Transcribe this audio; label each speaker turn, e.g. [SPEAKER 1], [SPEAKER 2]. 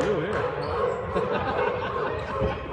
[SPEAKER 1] on you here.